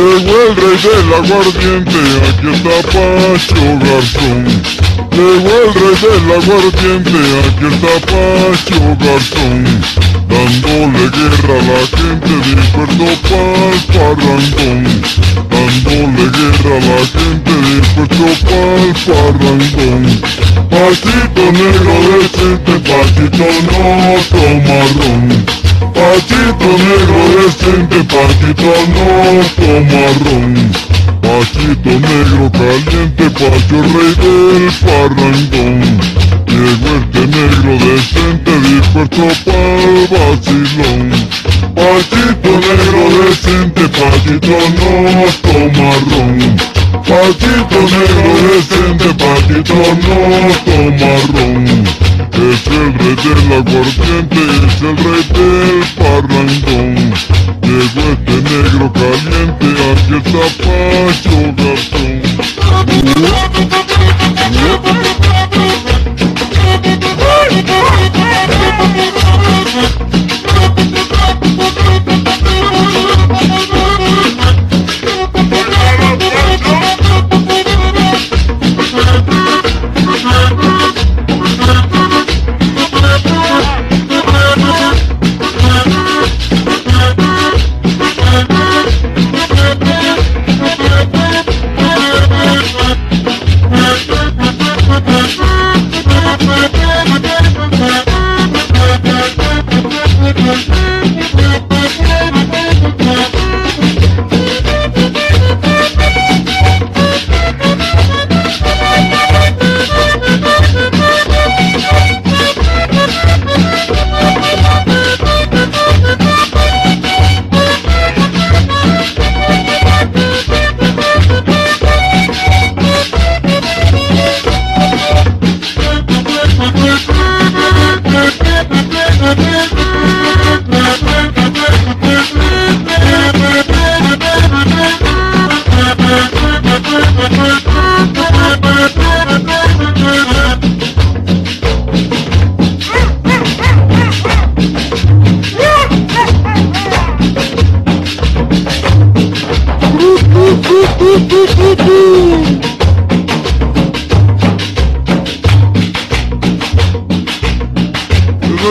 del aguardiente, aquí está Pacho Garzón. Llegó el rey del aguardiente, aquí está Pacho Garzón. Dándole guerra a la gente de Puerto Pal Parrandón. Dándole guerra a la gente de Puerto Pal Parrandón. Pachito negro decente, Pachito no toma ron. Pachito negro decente, Pachito no toma ron. Pachito negro caliente, Pacho rey del parrandón. Llegó este negro decente dispuesto pa'l vacilón. Pachito negro decente, Pachito no toma ron. Pachito negro decente, Pachito no toma ron. Es el rey del aguardiente, es el rey del parrandón. Llegó este negro caliente, aquí está Pacho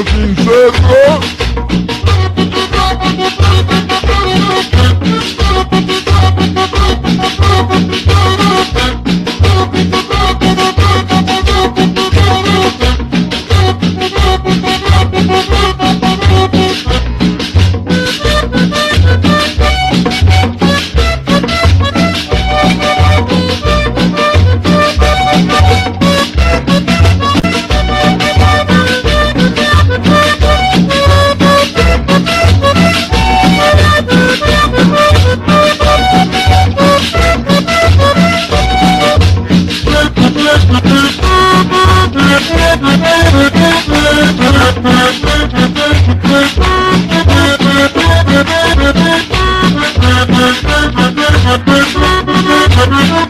fucking circle. Cerro. Thank you.